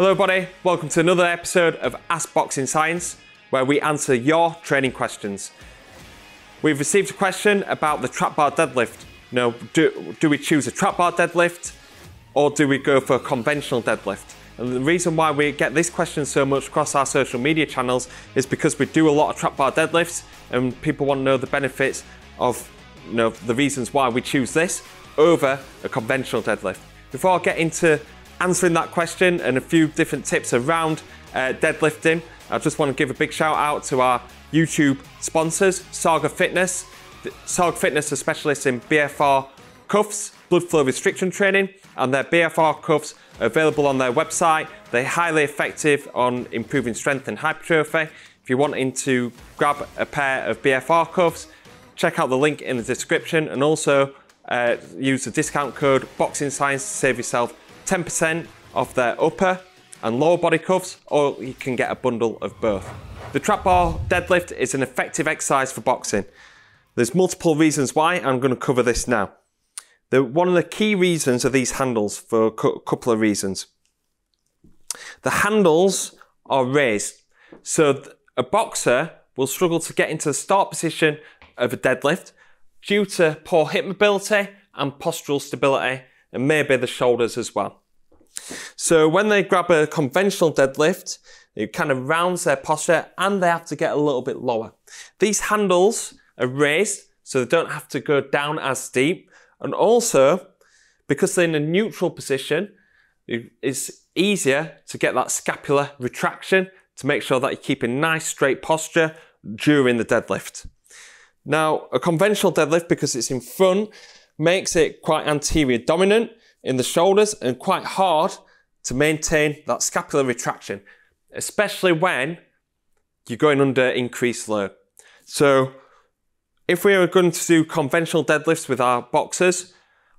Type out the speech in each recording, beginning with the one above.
Hello, everybody. Welcome to another episode of Ask Boxing Science, where we answer your training questions. We've received a question about the trap bar deadlift. Know, do, do we choose a trap bar deadlift or do we go for a conventional deadlift? And the reason why we get this question so much across our social media channels is because we do a lot of trap bar deadlifts and people want to know the benefits of you know, the reasons why we choose this over a conventional deadlift. Before I get into answering that question and a few different tips around uh, deadlifting, I just want to give a big shout out to our YouTube sponsors, Saga Fitness. Saga Fitness are specialists in BFR cuffs, blood flow restriction training, and their BFR cuffs are available on their website. They're highly effective on improving strength and hypertrophy. If you're wanting to grab a pair of BFR cuffs, check out the link in the description and also uh, use the discount code Boxing Science to save yourself 10% off their upper and lower body cuffs, or you can get a bundle of both. The trap bar deadlift is an effective exercise for boxing. There's multiple reasons why, I'm going to cover this now. The, one of the key reasons are these handles for a couple of reasons. The handles are raised, so a boxer will struggle to get into the start position of a deadlift due to poor hip mobility and postural stability, and maybe the shoulders as well. So when they grab a conventional deadlift, it kind of rounds their posture and they have to get a little bit lower. These handles are raised so they don't have to go down as steep. And also, because they're in a neutral position, it's easier to get that scapular retraction to make sure that you keep a nice straight posture during the deadlift. Now, a conventional deadlift, because it's in front, makes it quite anterior dominant in the shoulders and quite hard to maintain that scapular retraction, especially when you're going under increased load. So if we are going to do conventional deadlifts with our boxers,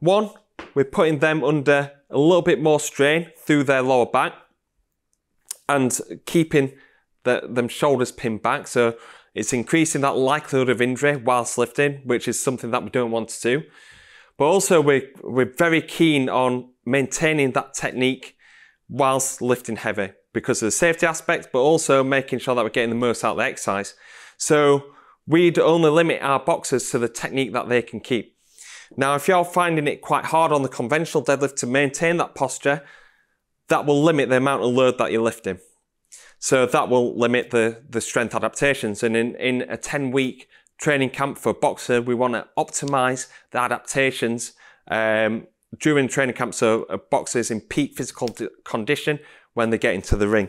one, we're putting them under a little bit more strain through their lower back and keeping the, them shoulders pinned back. So it's increasing that likelihood of injury whilst lifting, which is something that we don't want to do. But also we're, we're very keen on maintaining that technique whilst lifting heavy because of the safety aspect, but also making sure that we're getting the most out of the exercise. So we'd only limit our boxers to the technique that they can keep. Now, if you're finding it quite hard on the conventional deadlift to maintain that posture, that will limit the amount of load that you're lifting. So that will limit the, the strength adaptations. And in, in a 10 week training camp for a boxer, we want to optimize the adaptations um, during training camp so a boxer is in peak physical condition when they get into the ring.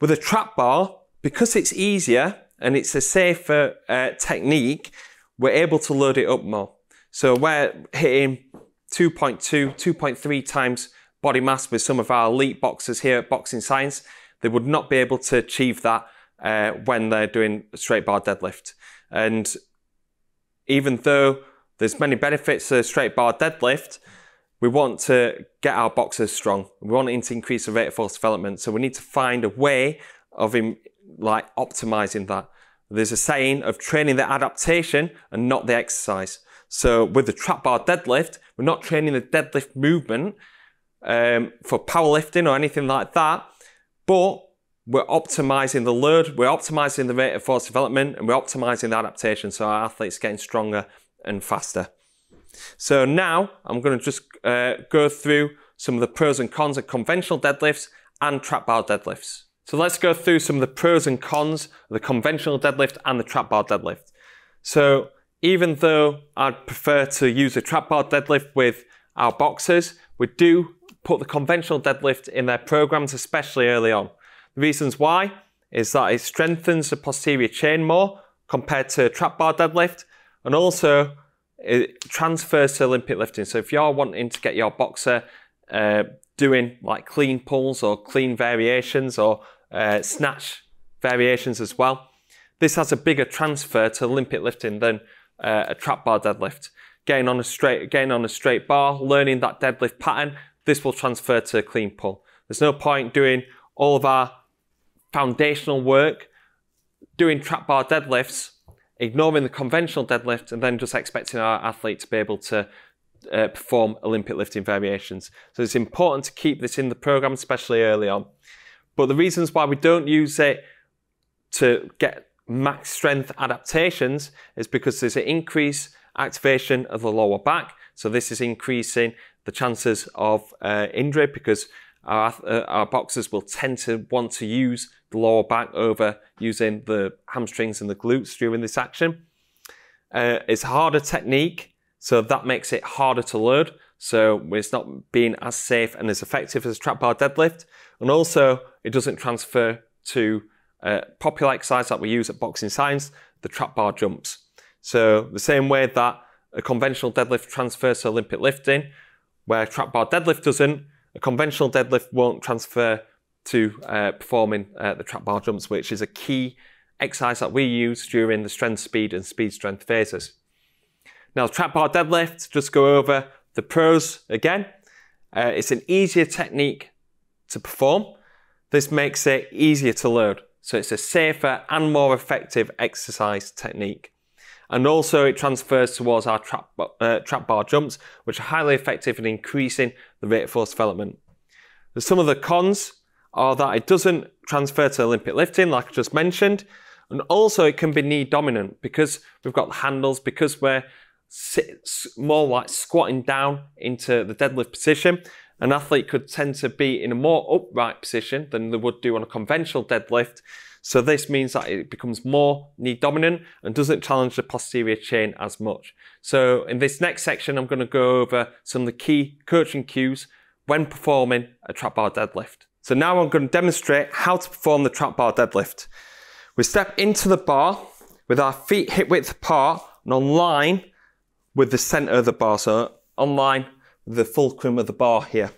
With a trap bar, because it's easier and it's a safer uh, technique, we're able to load it up more. So we're hitting 2.2, 2.3 times body mass with some of our elite boxers here at Boxing Science. They would not be able to achieve that uh, when they're doing a straight bar deadlift. And even though there's many benefits to straight bar deadlift, we want to get our boxers strong. We want to increase the rate of force development. So we need to find a way of like optimizing that. There's a saying of training the adaptation and not the exercise. So with the trap bar deadlift, we're not training the deadlift movement um, for powerlifting or anything like that but we're optimizing the load, we're optimizing the rate of force development, and we're optimizing the adaptation so our athletes getting stronger and faster. So now I'm going to just uh, go through some of the pros and cons of conventional deadlifts and trap bar deadlifts. So let's go through some of the pros and cons of the conventional deadlift and the trap bar deadlift. So even though I'd prefer to use a trap bar deadlift with our boxers, we do put the conventional deadlift in their programs, especially early on. The reasons why is that it strengthens the posterior chain more compared to trap bar deadlift, and also it transfers to Olympic lifting. So if you're wanting to get your boxer uh, doing like clean pulls or clean variations or uh, snatch variations as well, this has a bigger transfer to Olympic lifting than uh, a trap bar deadlift. Getting on a straight, getting on a straight bar, learning that deadlift pattern, this will transfer to a clean pull. There's no point doing all of our foundational work, doing trap bar deadlifts, ignoring the conventional deadlift, and then just expecting our athlete to be able to uh, perform Olympic lifting variations. So it's important to keep this in the program, especially early on. But the reasons why we don't use it to get max strength adaptations is because there's an increased activation of the lower back. So this is increasing the chances of uh, injury because our, uh, our boxers will tend to want to use the lower back over using the hamstrings and the glutes during this action. Uh, it's harder technique, so that makes it harder to load. So it's not being as safe and as effective as a trap bar deadlift. And also, it doesn't transfer to a popular exercise that we use at Boxing Science, the trap bar jumps. So the same way that a conventional deadlift transfers to Olympic lifting, where trap bar deadlift doesn't, a conventional deadlift won't transfer to uh, performing uh, the trap bar jumps, which is a key exercise that we use during the strength speed and speed strength phases. Now, trap bar deadlift, just go over the pros again. Uh, it's an easier technique to perform. This makes it easier to load. So it's a safer and more effective exercise technique. And also it transfers towards our trap, uh, trap bar jumps, which are highly effective in increasing the rate of force development. Some of the cons are that it doesn't transfer to Olympic lifting, like I just mentioned. And also it can be knee dominant because we've got handles, because we're more like squatting down into the deadlift position. An athlete could tend to be in a more upright position than they would do on a conventional deadlift. So this means that it becomes more knee dominant and doesn't challenge the posterior chain as much. So in this next section, I'm going to go over some of the key coaching cues when performing a trap bar deadlift. So now I'm going to demonstrate how to perform the trap bar deadlift. We step into the bar with our feet hip width apart and on line with the center of the bar. So on line the fulcrum of the bar here.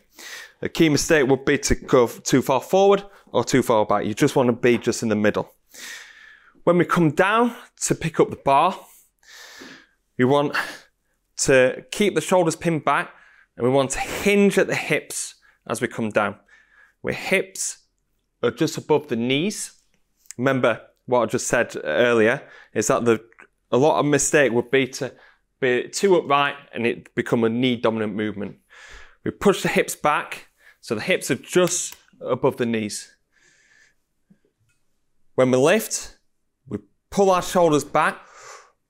A key mistake would be to go too far forward or too far back. You just want to be just in the middle. When we come down to pick up the bar, we want to keep the shoulders pinned back and we want to hinge at the hips as we come down where hips are just above the knees. Remember what I just said earlier is that the a lot of mistake would be to be too upright and it become a knee dominant movement. We push the hips back so the hips are just above the knees. When we lift, we pull our shoulders back,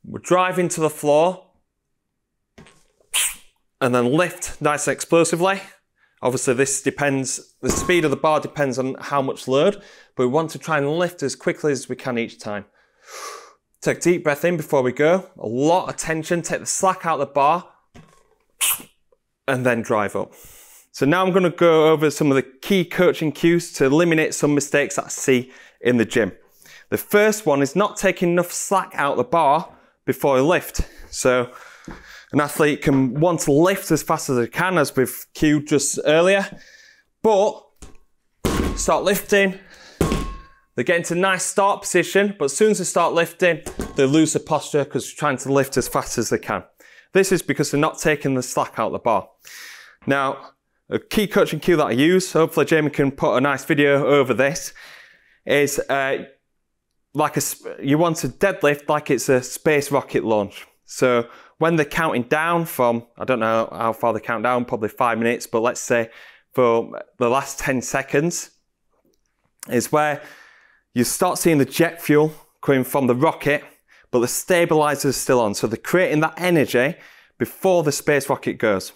we drive into the floor, and then lift nice and explosively. Obviously this depends, the speed of the bar depends on how much load, but we want to try and lift as quickly as we can each time. Take a deep breath in before we go, a lot of tension, take the slack out of the bar, and then drive up. So now I'm gonna go over some of the key coaching cues to eliminate some mistakes that I see in the gym. The first one is not taking enough slack out the bar before you lift. So an athlete can want to lift as fast as they can, as we've cued just earlier, but start lifting, they get into a nice start position, but as soon as they start lifting, they lose the posture because they're trying to lift as fast as they can. This is because they're not taking the slack out of the bar. Now, a key coaching cue that I use, hopefully Jamie can put a nice video over this, is uh, like a, you want to deadlift like it's a space rocket launch. So when they're counting down from, I don't know how far they count down, probably five minutes, but let's say for the last 10 seconds, is where you start seeing the jet fuel coming from the rocket, but the stabilizer is still on. So they're creating that energy before the space rocket goes.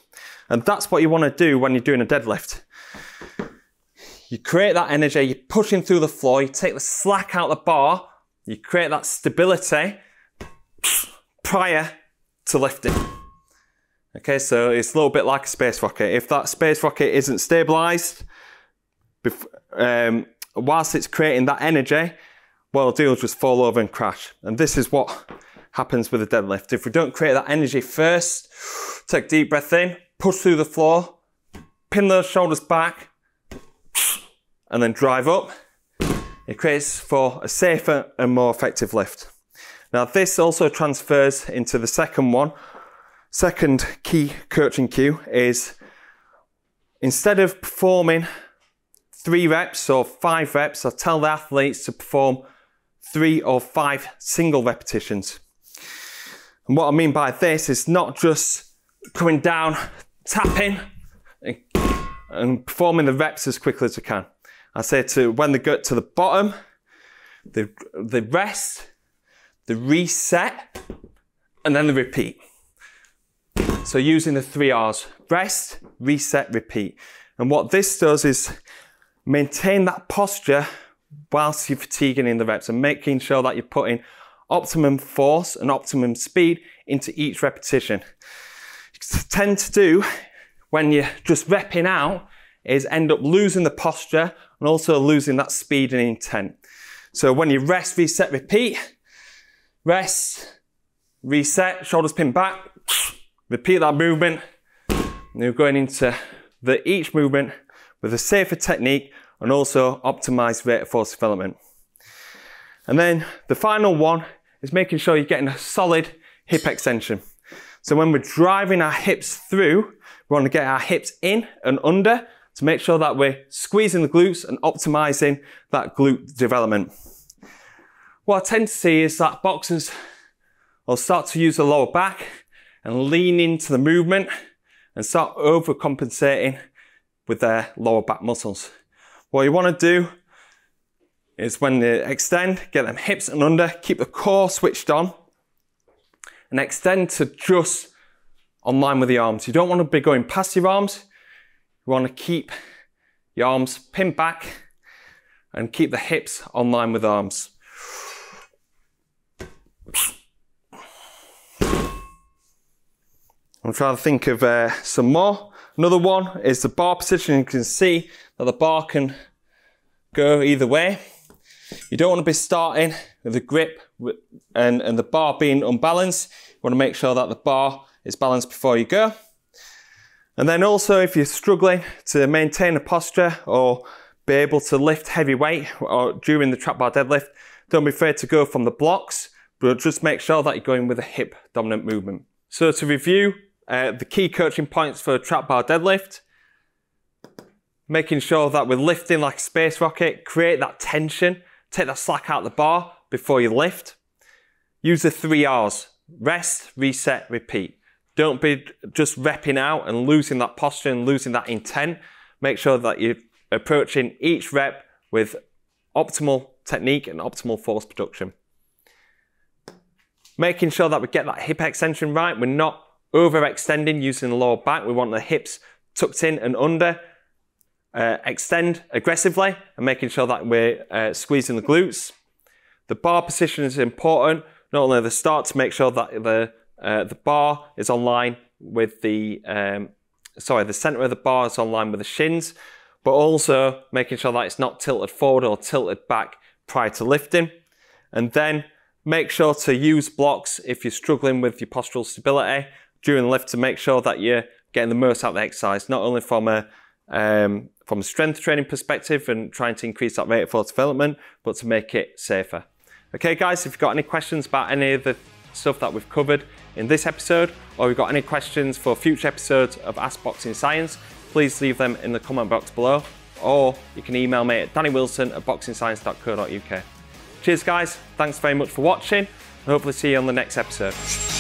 And that's what you want to do when you're doing a deadlift. You create that energy, you're pushing through the floor, you take the slack out of the bar, you create that stability prior to lifting. Okay, so it's a little bit like a space rocket. If that space rocket isn't stabilized, um, whilst it's creating that energy, well, it'll just fall over and crash. And this is what happens with a deadlift. If we don't create that energy first, take deep breath in, push through the floor, pin those shoulders back, and then drive up, it creates for a safer and more effective lift. Now this also transfers into the second one. Second key coaching cue is instead of performing three reps or five reps, I tell the athletes to perform three or five single repetitions. And what I mean by this is not just coming down, tapping, and, and performing the reps as quickly as I can. I say to when they get to the bottom, the, the rest, the reset, and then the repeat. So using the three R's, rest, reset, repeat. And what this does is maintain that posture whilst you're fatiguing in the reps and making sure that you're putting optimum force and optimum speed into each repetition. You Tend to do when you're just repping out is end up losing the posture and also losing that speed and intent. So when you rest, reset, repeat, rest, reset, shoulders pin back, repeat that movement. And you're going into the each movement with a safer technique and also optimize rate of force development. And then the final one is making sure you're getting a solid hip extension. So when we're driving our hips through, we want to get our hips in and under to make sure that we're squeezing the glutes and optimizing that glute development. What I tend to see is that boxers will start to use the lower back and lean into the movement and start overcompensating with their lower back muscles. What you want to do is when they extend, get them hips and under, keep the core switched on, and extend to just on line with the arms. You don't want to be going past your arms. You want to keep your arms pinned back and keep the hips on line with arms. I'm trying to think of uh, some more. Another one is the bar position. You can see that the bar can go either way. You don't want to be starting with the grip and, and the bar being unbalanced. You want to make sure that the bar is balanced before you go. And then also if you're struggling to maintain a posture or be able to lift heavy weight or during the trap bar deadlift, don't be afraid to go from the blocks, but just make sure that you're going with a hip dominant movement. So to review uh, the key coaching points for trap bar deadlift, making sure that we're lifting like a space rocket, create that tension, take that slack out the bar before you lift. Use the three R's, rest, reset, repeat. Don't be just repping out and losing that posture and losing that intent. Make sure that you're approaching each rep with optimal technique and optimal force production. Making sure that we get that hip extension right. We're not overextending using the lower back. We want the hips tucked in and under uh, extend aggressively and making sure that we're uh, squeezing the glutes. The bar position is important, not only the start to make sure that the, uh, the bar is online with the, um, sorry, the center of the bar is online with the shins, but also making sure that it's not tilted forward or tilted back prior to lifting. And then make sure to use blocks if you're struggling with your postural stability during the lift to make sure that you're getting the most out of the exercise, not only from a um, from a strength training perspective and trying to increase that rate of force development, but to make it safer. Okay, guys, if you've got any questions about any of the stuff that we've covered in this episode, or you've got any questions for future episodes of Ask Boxing Science, please leave them in the comment box below, or you can email me at dannywilson at boxingscience.co.uk. Cheers, guys. Thanks very much for watching, and hopefully see you on the next episode.